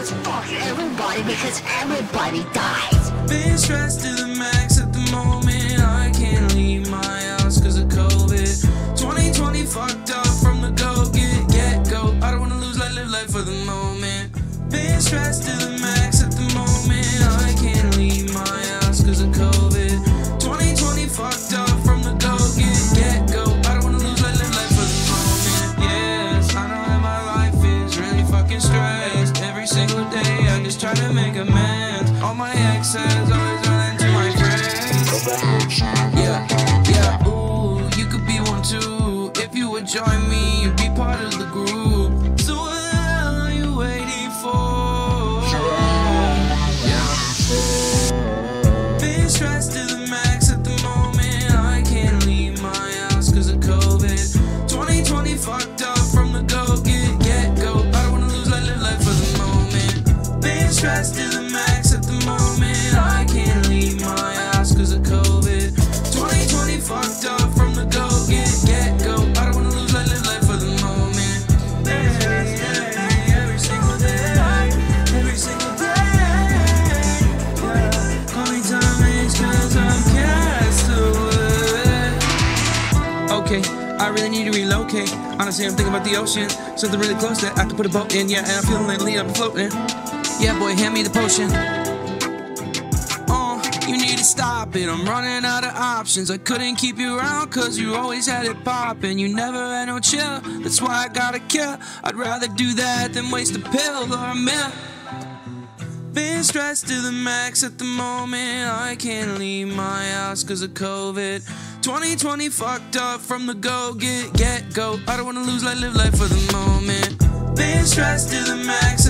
Cause fuck everybody because everybody dies. Been stressed to the max me and be part of the group. So what the hell are you waiting for? Yeah. Been stressed to the max at the moment. I can't leave my house cause of COVID. 2020 fucked up from the go get get go. I don't wanna lose life, live life for the moment. Been stressed Okay, I really need to relocate. Honestly, I'm thinking about the ocean. Something really close that I could put a boat in. Yeah, and I'm feeling Lee, I'm floating. Yeah, boy, hand me the potion. Uh, you need to stop it. I'm running out of options. I couldn't keep you around cause you always had it popping. You never had no chill. That's why I gotta kill. I'd rather do that than waste a pill or a mill. Been stressed to the max at the moment. I can't leave my house cause of COVID. 2020 fucked up from the go get get go. I don't wanna lose life, live life for the moment. Been stressed to the max